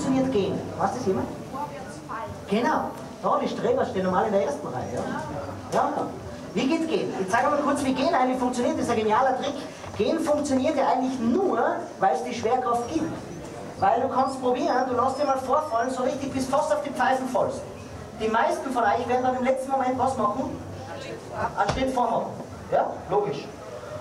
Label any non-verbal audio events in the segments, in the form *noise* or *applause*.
funktioniert Gehen? Weiß das jemand? Genau. Da, die Streber stehen normal in der ersten Reihe. Ja? ja. Wie geht Gehen? Ich zeige mal kurz, wie Gehen eigentlich funktioniert. Das ist ein genialer Trick. Gehen funktioniert ja eigentlich nur, weil es die Schwerkraft gibt. Weil du kannst probieren, du lässt dir mal vorfallen, so richtig bis fast auf die Pfeifen fallst. Die meisten von euch werden dann im letzten Moment was machen? Einen Schritt vormachen. Ja, logisch.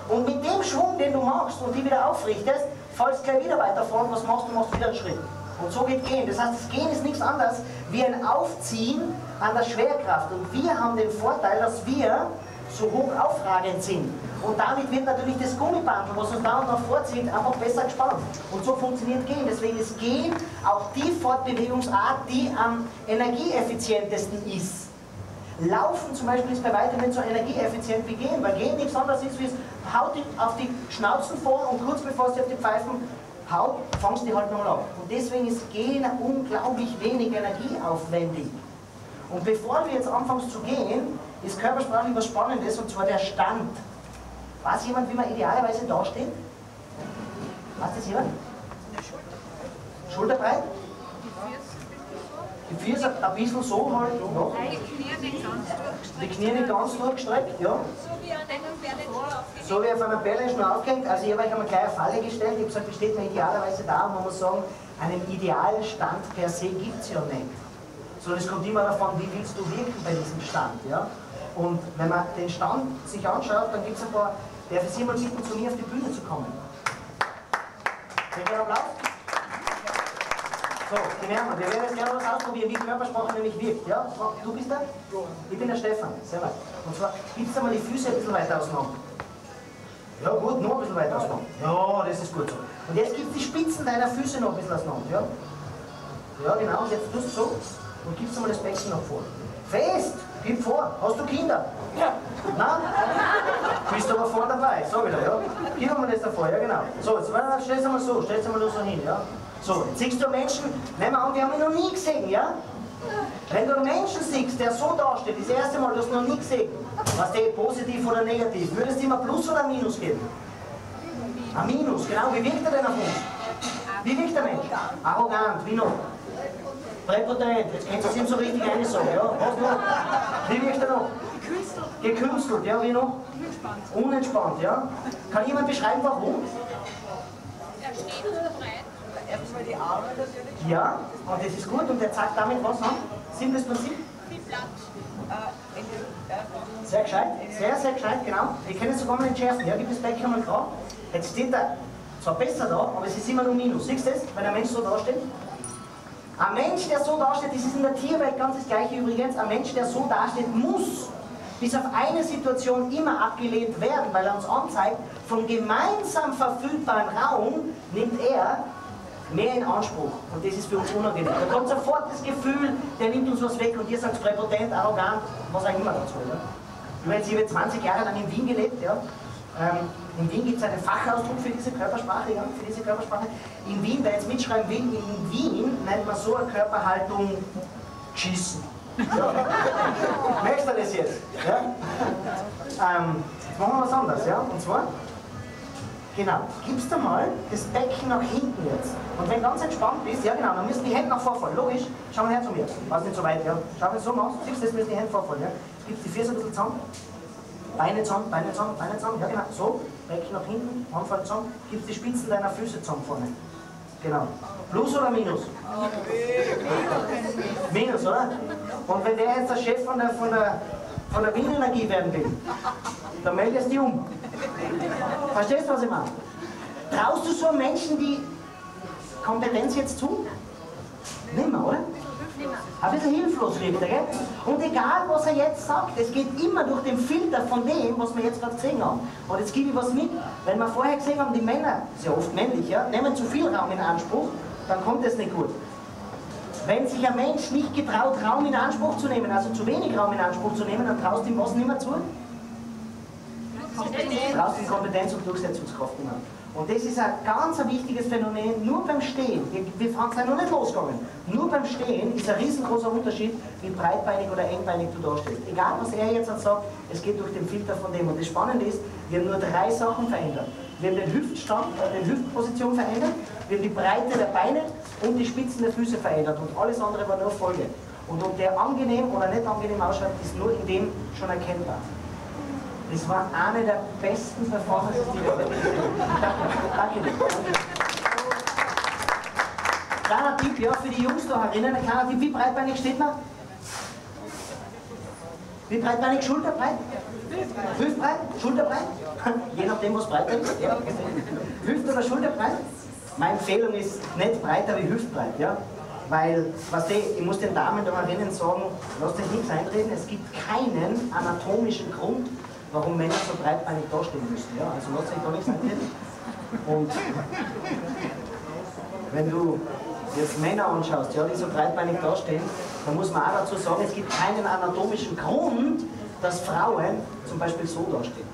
Und mit dem Schwung, den du machst und die wieder aufrichtest, fallst gleich wieder weiter vorn, was machst du? machst wieder einen Schritt. Und so geht Gehen. Das heißt, das Gehen ist nichts anderes wie ein Aufziehen an der Schwerkraft. Und wir haben den Vorteil, dass wir so hoch aufragend sind. Und damit wird natürlich das Gummiband, was uns da und da vorzieht, einfach besser gespannt. Und so funktioniert Gehen. Deswegen ist Gehen auch die Fortbewegungsart, die am energieeffizientesten ist. Laufen zum Beispiel ist bei weitem nicht so energieeffizient wie Gehen, weil Gehen nichts anderes ist, wie es haut auf die Schnauzen vor und kurz bevor sie auf die Pfeifen haut, fangst du die halt nochmal ab. Und deswegen ist Gehen unglaublich wenig energieaufwendig. Und bevor du jetzt anfängst zu gehen, ist körpersprachlich was Spannendes, und zwar der Stand. Weiß jemand, wie man idealerweise dasteht? Weiß das jemand? Schulterbreit? Die Füße ein bisschen so halt noch. Die Knie nicht ganz durchgestreckt, ja. So wie auf einer Bälle schon aufgehängt. Also ich habe euch einmal gleich eine Falle gestellt. Ich habe gesagt, wie steht man idealerweise da? Und man muss sagen, einen idealen Stand per se gibt es ja nicht. Sondern es kommt immer davon, wie willst du wirken bei diesem Stand. Ja? Und wenn man den Stand sich anschaut, dann gibt es ein paar, der für Sie mal bitten, zu mir auf die Bühne zu kommen. Können Applaus? So, merken wir werden jetzt gerne was ausprobieren, wie Körpersprache nämlich wirkt. Ja? Du bist der? Ich bin der Stefan. Weit. Und zwar gibst du mal die Füße ein bisschen weiter auseinander. Ja gut, noch ein bisschen weiter auseinander. Ja, das ist gut so. Und jetzt gibst du die Spitzen deiner Füße noch ein bisschen auseinander. Ja, ja genau. Und jetzt tust du so und gibst mal das Becken noch vor. Fest! Gib vor. Hast du Kinder? Ja. Nein? Bist du aber vor dabei. So wieder, ja? Gib mir das davor, ja genau. So, jetzt stell es mal so, stell es mal so hin, ja? So, jetzt siehst du Menschen, nehmen wir an, wir haben ihn noch nie gesehen, ja? Wenn du einen Menschen siehst, der so dasteht, das erste Mal, du hast noch nie gesehen, was der positiv oder negativ, würdest du ihm ein Plus oder ein Minus geben? Ein Minus, genau. Wie wirkt er denn auf uns? Wie wirkt der Mensch? Arrogant, wie noch? Präpotent, jetzt kannst du es ihm so richtig eine sagen, ja? Was noch? Wie wirkt er noch? Gekünstelt. Gekünstelt, ja, wie noch? Unentspannt. Unentspannt, ja? Kann jemand beschreiben, warum? Er steht oder breit. Erstmal die Arme natürlich. Ja, und das ist gut und der zeigt damit was an? Simples Prinzip? Wie platt. Sehr gescheit, sehr, sehr gescheit, genau. Ich kann es sogar mal entschärfen, ja, gib das Becken mal gerade. Jetzt steht er zwar besser da, aber es ist immer nur Minus. Siehst du das, wenn ein Mensch so dasteht? Ein Mensch, der so dasteht, das ist in der Tierwelt ganz das gleiche übrigens, ein Mensch, der so dasteht, muss bis auf eine Situation immer abgelehnt werden, weil er uns anzeigt, vom gemeinsam verfügbaren Raum nimmt er mehr in Anspruch. Und das ist für uns unangenehm. Da kommt sofort das Gefühl, der nimmt uns was weg und ihr sagt präpotent, arrogant, was auch immer dazu. Ja? Ich habe jetzt 20 Jahre lang in Wien gelebt. Ja? Ähm, in Wien gibt es einen Fachausdruck für diese Körpersprache, ja, für diese Körpersprache. In Wien, wer jetzt mitschreiben will, in Wien nennt man so eine Körperhaltung geschissen. Ja. *laughs* Merkst du das jetzt? Ja? Ähm, jetzt machen wir was anderes, ja? Und zwar, genau, gibst du mal das Becken nach hinten jetzt. Und wenn du ganz entspannt bist, ja genau, dann müssen die Hände nach vorfallen. Logisch, schau mal her zu mir. Was nicht so weit, ja? Schau, du so machst, siehst du, das müssen die Hände vorfallen, ja? Gibst die Füße ein bisschen zusammen. Beine zusammen, Beine zusammen, Beine zusammen, ja genau, so, Becken nach hinten, Handfall zusammen, gibst die Spitzen deiner Füße zusammen vorne. Genau. Plus oder Minus? Minus, oder? Und wenn der jetzt der Chef von der, von der, von der Windenergie werden will, dann meldest du dich um. Verstehst du, was ich meine? Traust du so Menschen die Kompetenz jetzt zu? Nimmer, oder? Ein bisschen hilflos wirkt er, gell? Und egal, was er jetzt sagt, es geht immer durch den Filter von dem, was wir jetzt gerade gesehen haben. Und jetzt gebe ich was mit. Wenn wir vorher gesehen haben, die Männer, sehr oft männlich, ja, nehmen zu viel Raum in Anspruch, dann kommt es nicht gut. Wenn sich ein Mensch nicht getraut, Raum in Anspruch zu nehmen, also zu wenig Raum in Anspruch zu nehmen, dann traust du ihm was nicht mehr zu? Traust ihm Kompetenz und Durchsetzungskraft nicht mehr. Und das ist ein ganz wichtiges Phänomen, nur beim Stehen, wir, wir sind noch nicht losgegangen, nur beim Stehen ist ein riesengroßer Unterschied, wie breitbeinig oder engbeinig du da stehst. Egal was er jetzt sagt, es geht durch den Filter von dem. Und das Spannende ist, wir haben nur drei Sachen verändert. Wir haben den Hüftstand, äh, den Hüftposition verändert, wird die Breite der Beine und die Spitzen der Füße verändert und alles andere war nur Folge. Und ob der angenehm oder nicht angenehm ausschaut, ist nur in dem schon erkennbar. Das war eine der besten Performances, die wir gesehen haben. Danke, danke. Kleiner Tipp, ja, für die Jungs da herinnen, ein kleiner Tipp, wie breitbeinig steht man? Wie breitbeinig? Schulterbreit? Hüftbreit? Schulterbreit? Je nachdem, was breit ist. Hüft- oder Schulterbreit? Meine Empfehlung ist nicht breiter wie Hüftbreit, ja? Weil, was die, ich muss den Damen da herinnen sagen, lasst euch nichts einreden, es gibt keinen anatomischen Grund, warum Männer so breitbeinig dastehen müssen. Ja? Also lasst euch da nichts einreden. Und wenn du jetzt Männer anschaust, ja, die so breitbeinig dastehen, dann muss man auch dazu sagen, es gibt keinen anatomischen Grund, dass Frauen zum Beispiel so dastehen.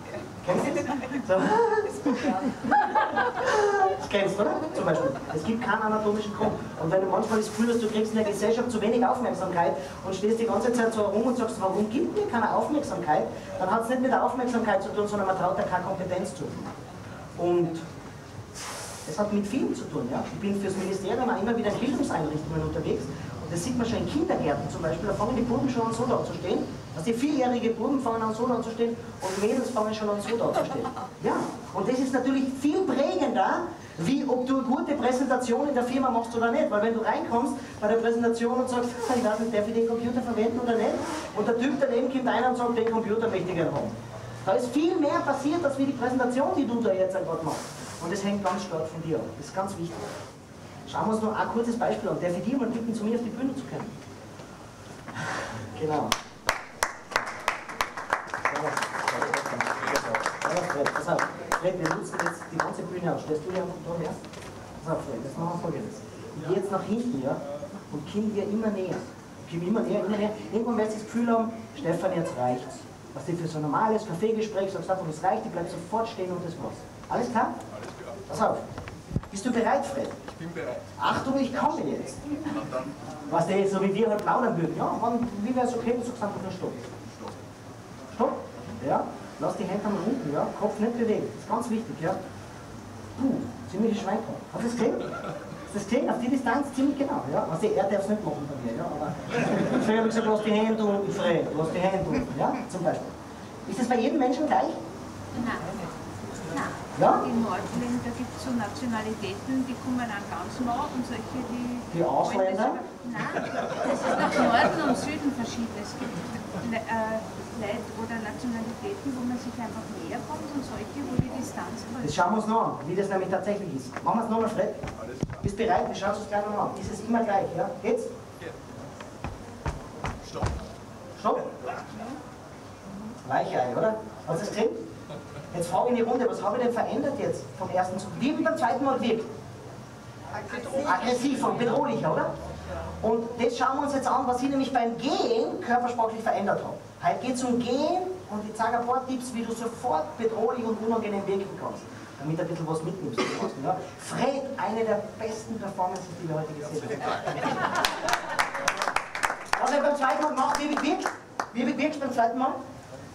Kennst du das? So. *laughs* *laughs* Das kennst du, oder? Zum Beispiel. Es gibt keinen anatomischen Grund. Und wenn du manchmal das Gefühl hast, du kriegst in der Gesellschaft zu wenig Aufmerksamkeit und stehst die ganze Zeit so herum und sagst, warum gibt mir keine Aufmerksamkeit, dann hat es nicht mit der Aufmerksamkeit zu tun, sondern man traut da keine Kompetenz zu. Und das hat mit vielen zu tun. Ja? Ich bin fürs Ministerium auch immer wieder in Bildungseinrichtungen unterwegs und das sieht man schon in Kindergärten zum Beispiel, da fangen die Buben schon an so da zu stehen. Also die vierjährige Buben fangen an so zu stehen und Mädels fangen schon an so zu stehen. Ja, und das ist natürlich viel prägender, wie ob du eine gute Präsentation in der Firma machst oder nicht. Weil wenn du reinkommst bei der Präsentation und sagst, *laughs* ich weiß nicht, darf ich den Computer verwenden oder nicht, und der Typ daneben kommt einer und sagt, den Computer möchte ich haben. Da ist viel mehr passiert, als wie die Präsentation, die du da jetzt gerade machst. Und das hängt ganz stark von dir ab. Das ist ganz wichtig. Schauen wir uns noch ein kurzes Beispiel an. Darf ich dir mal bitten, zu mir auf die Bühne zu kommen? *laughs* Genau. Fred, pass auf. Fred, wir nutzen jetzt die ganze Bühne aus. Stellst du dir einfach da her? Pass auf, Fred, jetzt machen wir folgendes. Ich gehe jetzt nach hinten, ja, und komm dir immer näher. Komm immer näher, immer näher. Irgendwann wirst du das Gefühl haben, Stefan, jetzt reicht's. Was dir für so ein normales Kaffeegespräch sagst, einfach, es reicht, ich bleib sofort stehen und das war's. Alles klar? Alles klar. Pass auf. Bist du bereit, Fred? Ich bin bereit. Achtung, ich komme jetzt. Na dann, Was der jetzt so wie wir halt plaudern würden. Ja, wann, wie wäre es okay, du sagst einfach nur Stopp. stopp. Stopp. Ja, lass die Hände am unten, ja, Kopf nicht bewegen. Das ist ganz wichtig, ja. Puh, ziemliche Schweinkraft. Hast du das gesehen? Das gesehen? Auf die Distanz ziemlich genau, ja. Also er darf es nicht machen bei mir, ja, aber deswegen habe ich gesagt, lass die Hände unten, Fred, lass die Hände unten, ja, zum Beispiel. Ist das bei jedem Menschen gleich? Nein. Nein. Ja? In Nordländern gibt es so Nationalitäten, die kommen an ganz nah und solche, die. Die Ausländer? Nein, es ist nach Norden und Süden verschieden. Es gibt Le äh, Leute oder Nationalitäten, wo man sich einfach näher kommt und solche, wo die Distanz Das größer schauen wir uns noch an, wie das nämlich tatsächlich ist. Machen wir es nochmal, Fred. Alles klar. Bist bereit? Wir schauen es uns gleich nochmal an. Ist es immer gleich, ja? Geht's? Stopp. Stopp. Weichei, oder? Hast du es? Jetzt frage ich in die Runde, was habe ich denn verändert jetzt vom ersten zu... Wie beim zweiten Mal wirkt? Aggressiv und bedrohlicher, oder? Und das schauen wir uns jetzt an, was ich nämlich beim Gehen körpersprachlich verändert habe. Heute geht es um Gehen und ich zeige ein paar Tipps, wie du sofort bedrohlich und unangenehm wirken kannst. Damit du ein bisschen was mitnimmst. draußen, Ja? Fred, eine der besten Performances, die wir heute gesehen haben. Was *laughs* er beim zweiten Mal gemacht, wie wirkt? Wie wirkst du beim zweiten Mal?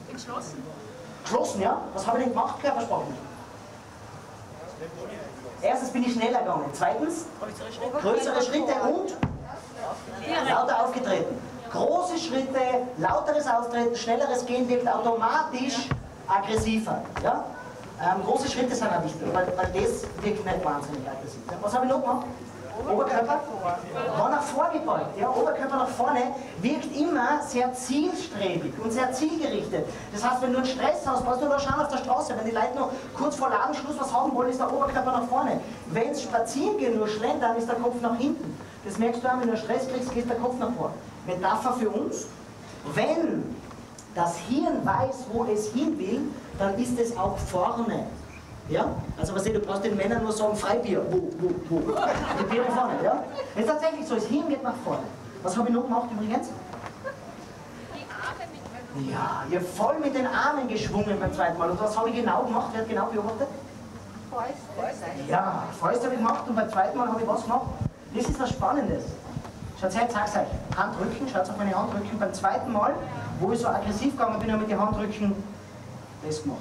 entschlossen. Geschlossen, ja? Was habe ich denn gemacht, körpersprachlich? Erstens bin ich schneller gegangen. Zweitens, größere Schritte und lauter aufgetreten. Große Schritte, lauteres Auftreten, schnelleres Gehen wirkt automatisch aggressiver. Ja? Ähm, große Schritte sind auch wichtig, weil, weil das wirkt nicht wahnsinnig aggressiv. Ja? Was habe ich noch gemacht? Oberkörper war nach vorne gebeugt. Ja? Oberkörper nach vorne wirkt immer sehr zielstrebig und sehr zielgerichtet. Das heißt, wenn du einen Stress hast, brauchst du nur schauen auf der Straße. Wenn die Leute noch kurz vor Ladenschluss was haben wollen, ist der Oberkörper nach vorne. Wenn es spazieren gehen, nur schlendern, ist der Kopf nach hinten. Das merkst du auch, wenn du Stress kriegst, geht der Kopf nach vorne. Metapher für uns. Wenn das Hirn weiß, wo es hin will, dann ist es auch vorne. Ja? Also was ich, du brauchst den Männern nur sagen, Freibier, wo, wo, wo. Die Bier nach vorne, ja? Das ist tatsächlich so, das Hirn geht nach vorne. Was habe ich noch gemacht übrigens? Die Arme mit Ja, ihr voll mit den Armen geschwungen beim zweiten Mal. Und was habe ich genau gemacht? Wer hat genau beobachtet? Ja, Fäuste habe ich gemacht und beim zweiten Mal habe ich was gemacht. Das ist was Spannendes. Schaut her, zeig's euch. Handrücken, schaut auf meine Handrücken. Beim zweiten Mal, wo ich so aggressiv gegangen bin, habe ich die Handrücken das gemacht.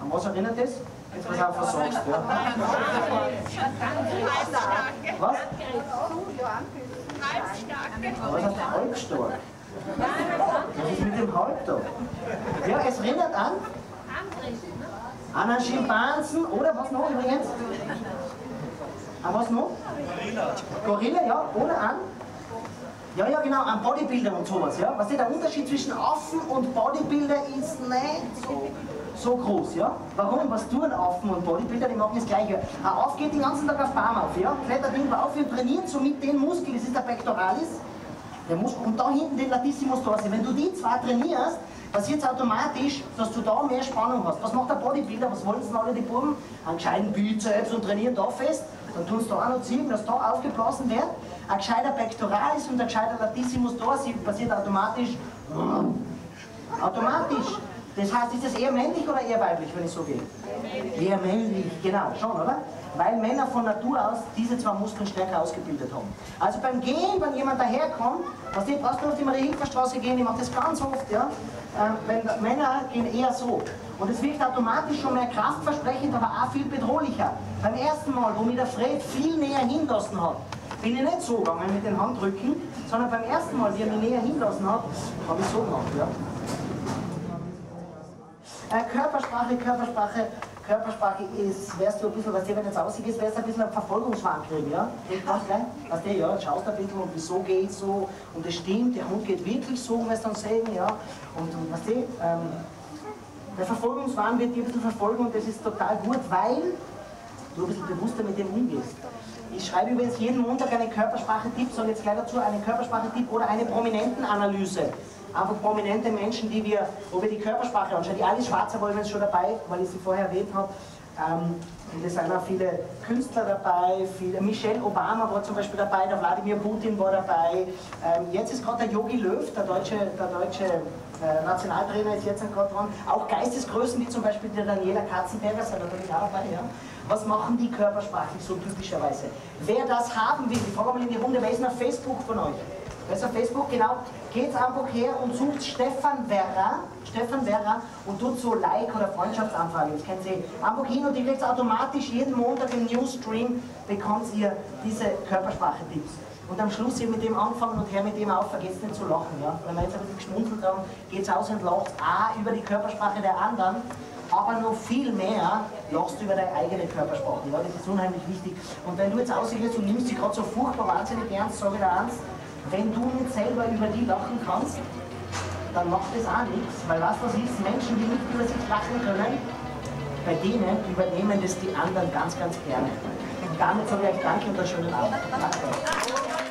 An was erinnert das? Jetzt was auch versagst, ja. Was? Was heißt halbstark? Was ist mit dem Halb da? Ja, es erinnert an? An einen Schimpansen oder was noch übrigens? An was noch? Gorilla. Gorilla, ja, oder an? Ja, ja, genau, an Bodybuilder und sowas, ja. Was ist der Unterschied zwischen Affen und Bodybuilder ist nicht so, so groß, ja. Warum? Was tun Affen und Bodybuilder? Die machen das Gleiche. Ein Aff geht den ganzen Tag auf Baum auf, ja. Klettert irgendwo auf und trainiert somit den Muskel, das ist der Pectoralis. Der Muskel, und da hinten den Latissimus dorsi. Wenn du die zwei trainierst, passiert es automatisch, dass du da mehr Spannung hast. Was macht der Bodybuilder? Was wollen denn alle die Buben? Einen gescheiten Bizeps und trainieren da fest. Dann tun sie da auch noch ziehen, dass da aufgeblasen wird. Ein gescheiter Pectoralis und ein gescheiter Latissimus dorsi passiert automatisch. Automatisch. Das heißt, ist das eher männlich oder eher weiblich, wenn ich so gehe? Eher männlich, genau, schon, oder? Weil Männer von Natur aus diese zwei Muskeln stärker ausgebildet haben. Also beim Gehen, wenn jemand daherkommt, was die brauchst du auf die Marie-Hilfer-Straße gehen, ich mache das ganz oft, ja. Ähm, wenn Männer gehen eher so. Und es wirkt automatisch schon mehr kraftversprechend, aber auch viel bedrohlicher. Beim ersten Mal, wo mir der Fred viel näher hinlassen hat, bin ich nicht so gegangen mit den Handrücken, sondern beim ersten Mal, wie er mich näher hinlassen hat, habe ich so gemacht. Ja. Äh, Körpersprache, Körpersprache, Körpersprache ist, wärst du ein bisschen, was der, wenn jetzt aussieht, ist, wärst du ein bisschen ein Verfolgungswahn kriegen, ja? Was, gleich? Was der, ja, schaust ein bisschen und wieso geht so und es stimmt, der Hund geht wirklich so, wirst du dann sehen, ja? Und, und was der, ähm, der Verfolgungswahn wird dir ein bisschen verfolgen und das ist total gut, weil du ein bisschen bewusster mit dem umgehst. Ich schreibe übrigens jeden Montag einen Körpersprache-Tipp, sage jetzt gleich dazu, einen Körpersprache-Tipp oder eine Prominentenanalyse einfach prominente Menschen, die wir, wo wir die Körpersprache anschauen. Die Alice Schwarzer war übrigens schon dabei, weil ich sie vorher erwähnt habe. Ähm, es sind auch viele Künstler dabei, viele, Michelle Obama war zum Beispiel dabei, der Wladimir Putin war dabei. Ähm, jetzt ist gerade der Yogi Löw, der deutsche, der deutsche äh, Nationaltrainer ist jetzt gerade dran. Auch Geistesgrößen wie zum Beispiel der Daniela Katzenberger sind natürlich auch dabei. Ja. Was machen die körpersprachlich so typischerweise? Wer das haben will, ich frage mal in die Runde, wer ist auf Facebook von euch? Ist auf Facebook? Genau geht einfach her und sucht Stefan Werra, Stefan Werra und tut so Like oder Freundschaftsanfrage. Das kennt ihr einfach hin und ihr kriegt automatisch jeden Montag im Newsstream bekommt ihr diese Körpersprache-Tipps. Und am Schluss ihr mit dem anfangen und her mit dem auf, vergesst nicht zu lachen. Ja? Wenn wir jetzt ein bisschen geschmunzelt haben, geht es aus und lacht A über die Körpersprache der anderen, aber noch viel mehr lachst du über deine eigene Körpersprache. Ja? Das ist unheimlich wichtig. Und wenn du jetzt aussiehst und nimmst dich gerade so furchtbar wahnsinnig ernst, sage ich dir eins, wenn du nicht selber über die lachen kannst, dann macht das auch nichts, weil was das ist, Menschen, die nicht über sich lachen können, bei denen übernehmen das die anderen ganz, ganz gerne. Und damit sage ich euch Danke und einen schönen Abend. Danke.